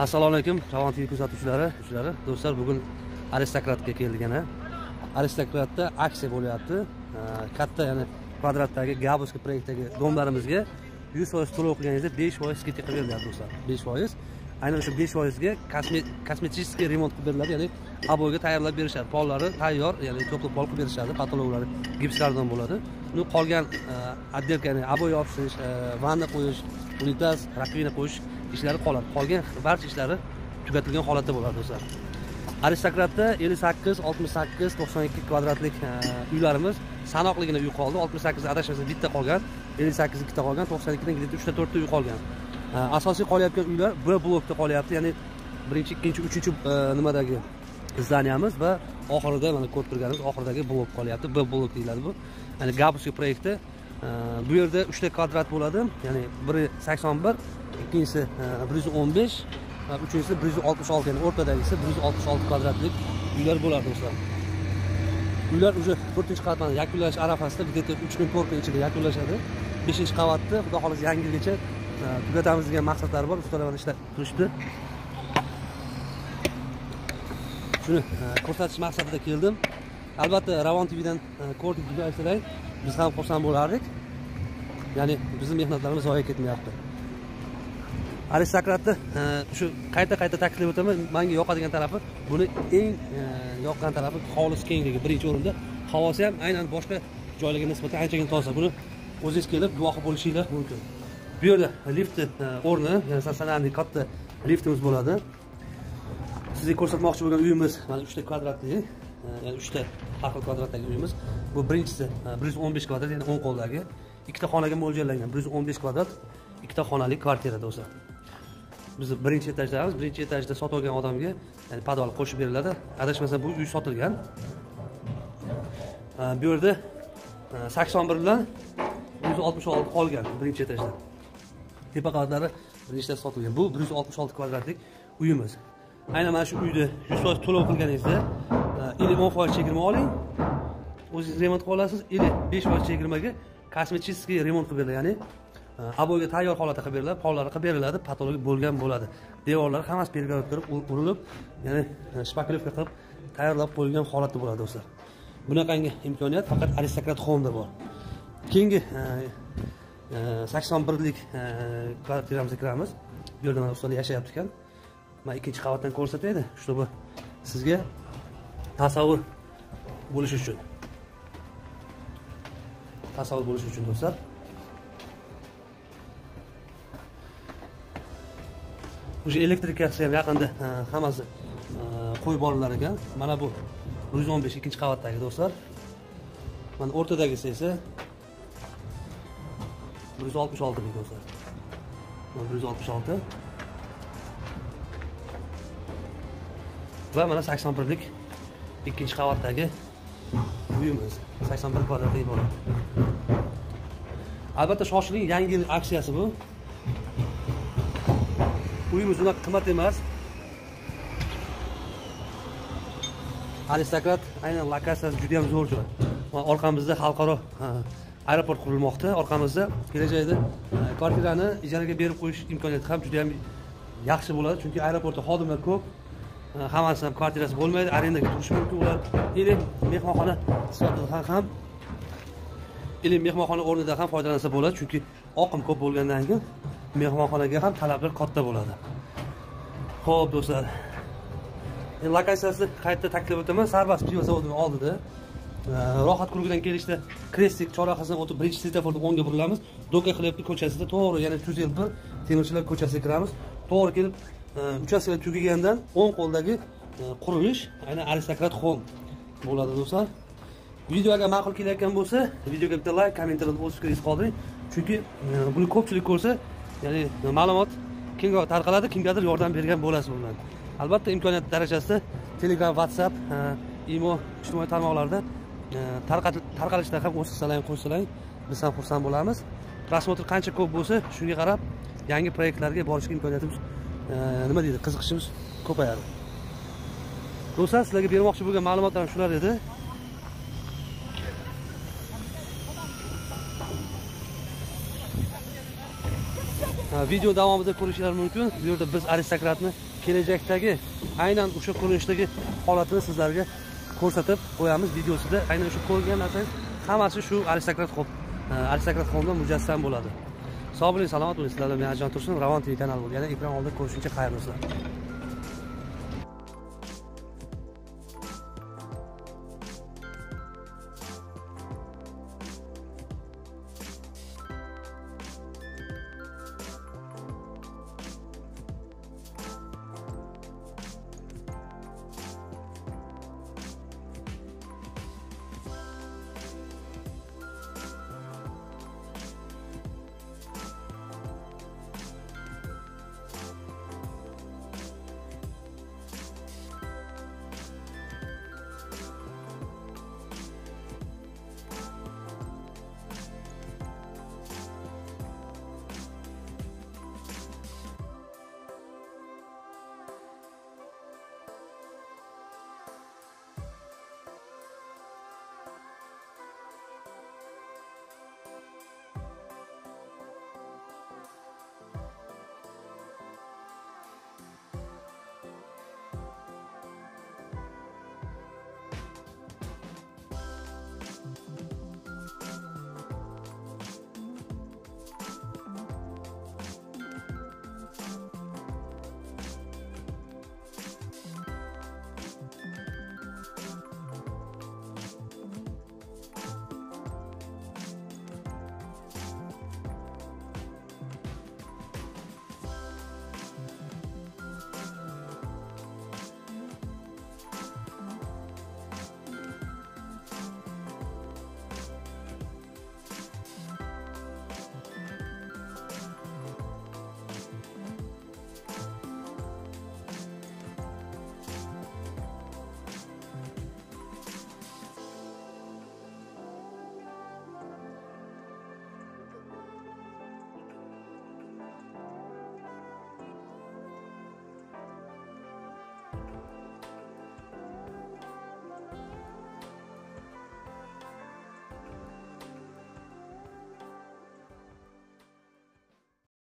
assalomu alaykum ravon tv kuzatuvchilari uchlari do'stlar bugun aristokratga keldik yana. Aristokratda aksiya bo'lyapti. Katta ya'ni kvadratdagi gabuskiy proyektdagi domlarimizga yuz foiz to'lov qilganingizda besh foiz skidka qilib berilyapti do'stlar. Besh foiz. Aynan o'sha besh foizga kosmetический remont qilib beriladi ya'ni обойga tayyorlab berishadi. Pollari tayyor ya'ni to'pli pol qilib berishadi patologlari gipslardan bo'ladi. Uni qolgan e, отделка ya'ni обой e, vanna qo'yish unitaz rakovina qo'yish ishlari qoladi. Qolgan barcha ishlari tugatilgan holatda bo'ladi do'stlar. Aristokratda ellik sakkiz oltmish sakkiz to'qson ikki kvadratlik e, uylarimiz sanoqligina uy qoldi. oltmish sakkiz adashmasam bitta qolgan ellik sakkiz ikkita qolgan to'qson ikkidan где uchta to'rtta uy qolgan. Asosiy qolayotgan uylar b blokda qolyapti ya'ni birinchi ikkinchi uchinchi nimadagi zdaniyamiz va oxirida mana ko'rib turganimiz oxiridagi blok qolyapti. B blok deyiladi bu. Ya'ni gabuskiy proyekti e, bu yerda uchta kvadrat bo'ladi. Ya'ni biri sakson bir ikkinchisi e, bir yuz o'n besh va uchinchisi bir yuz oltmish olti ya'ni o'rtadagisi bir yuz oltmish olti kvadratlik uylar bo'ladi do'stlar uylar уже to'rtinchi qavatni yakunlash arafasida где то uch kun to'rt kun ichida yakunlashadi. Beshinchi qavatni xudo xohlasa yangi yilgacha tugatamiz degan maqsadlari bor. Ustalar mana ishlab turishdi. Shuni ko'rsatish maqsadida keldim. Albatta ravon tvdan ko'rdik e, deb aytsalar biz ham xursand bo'lardik. Ya'ni bizni mehnatlarimiz zoye ketmayapti. Aristokratni e, shu qayta qayta ta'kidlab o'taman manga yoqadigan tarafi buni eng e, yoqqan tarafi hovlisi kengligi birinchi o'rinda. Havosi ham aynan boshqa joylarga nisbatan anchagina toza. Buni o'zingiz kelib guvohi bo'lishinglar mumkin. Bu yerda liftni o'rni ya'ni katta liftimiz bo'ladi. Sizga ko'rsatmoqchi bo'lgan uyimiz mana uchta kvadratli. Э, ya'ni uchta har xil kvadratdagi uyimiz bu birinchisi э, bir yuz o'n besh kvadrat ya'ni o'ng qo'ldagi. Ikkita xonaga mo'ljallangan bir yuz o'n besh kvadrat ikkita xonali kvartira do'stlar biz birinchi etajdamiz. Birinchi etajda sotib olgan odamga ya'ni podval qo'shib beriladi. Adashmasam bu uy sotilgan. Э, bu yerda sakson bir bilan bir yuz oltmish olti qolgan birinchi etajda. Tepa qavatlari bir sotilgan. Bu bir yuz oltmish olti kvadratlik uyimiz. Aynan mana shu uyni yuz foiz to'lov qilganingizda ellik o'n foiz chegirma oling. O'zingiz remont qilib olasiz ellik besh foiz chegirmaga kosmetический remont qilib beriladi ya'ni обойga tayyor holatda qilib beriladi pollari qilib beriladi patolog bo'lgan bo'ladi. Devorlari hammasi перегородкаlar urilib ya'ni shpakilovka qilib tayyorlab qo'yilgan holatda bo'ladi do'stlar. Bunaqangi imkoniyat faqat aristokrat homda bor. Keyingi sakson birlik kvartiramizga kiramiz. Bu yerda mana ustalar yashayapti ekan. Man ikkinchi qavatdan ko'rsataydi чтобы sizga tasavvur bo'lishi uchun. Tasavvur bo'lishi uchun do'stlar. O'sha elektrikasi ham yaqinda hammasi qo'yib borilar ekan. Mana bu bir yuz o'n besh ikkinchi qavatdagi do'stlar. Mana o'rtadagisi esa bir yuz oltmish oltilik do'stlar. Bir yuz oltmish olti. Va mana sakson birlik ikkinchi qavatdagi uyimiz. sakson bir kvadratli bo'ladi. Albatta shoshiling yangi yil aksiyasi bu. Uyimiz unaqa qimmat emas. Aristokrat aynan lokatsiyasi juda yam zo'r joy. Orqamizda xalqaro aeroport qurilmoqda. Orqamizda kelajakda kvartirani ijaraga berib qo'yish imkoniyati ham juda yam yaxshi bo'ladi. Chunki aeroportda xodimlar ko'p. Hammasi ham kvartirasi bo'lmaydi. Arendaga turishi mumkin ular. Или mehmonxona sifatida ham или mehmonxona o'rnida ham foydalansa bo'ladi. Chunki oqim ko'p bo'lgandan keyin mehmonxonaga ham talablar katta bo'ladi. Ho'p do'stlar. E, Lokatsiyasini qayta taklif o'taman sarbas pivo zavodini oldida. E, rohat klubidan kelishda krestik chorrahasidan o'tib birinchi svetoforni o'ngga burilamiz. Doka xlebni ko'chasida to'g'ri yana yuz ellik bir temirchilar ko'chasiga kiramiz. To'g'ri kelib uchastka tugagandan o'ng qo'ldagi e, qurilish aynan aristokrat home bo'ladi do'stlar. Video agar ma'qul kelayotgan bo'lsa videoga bitta layk kommentariyada o'z fikringizni qoldiring chunki e, buni ko'pchilik ko'rsa ya'ni e, ma'lumot kengroq tarqaladi kimgadir yordam bergan bo'lasiz bundan. Albatta imkoniyat darajasida telegram whatsapp imo ijtimoiy tarmoqlarda tarqalishda ham o'ssalang qo'shsalang biz ham xursand bo'lamiz. Просмотр qancha ko'p bo'lsa shunga qarab yangi proyektlarga borishga imkoniyatimiz Э, nima deydi qiziqishimiz ko'payadi. Do'stlar sizlarga bermoqchi bo'lgan ma'lumotlarim shular edi? Video davomida ko'rishinglar mumkin. Bu yerda biz aristokratni kelajakdagi aynan o'sha ko'rinishdagi holatini sizlarga ko'rsatib qo'yamiz. Videosida aynan shu ko'rgan narsangiz hammasi shu aristokrat aristokrat homda mujassam bo'ladi. Sog' bo'ling salomat bo'ling sizlar bilan men ajon tursun ravon tv kanali bo'ldi yana ekran oldida ko'rishguncha xayrli sizlar